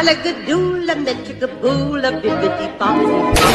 Malagadoola, metricaboola, bibbidi bobbidi.